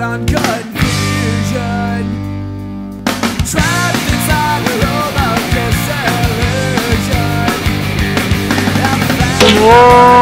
out on confusion. Trapped inside a room of disillusion.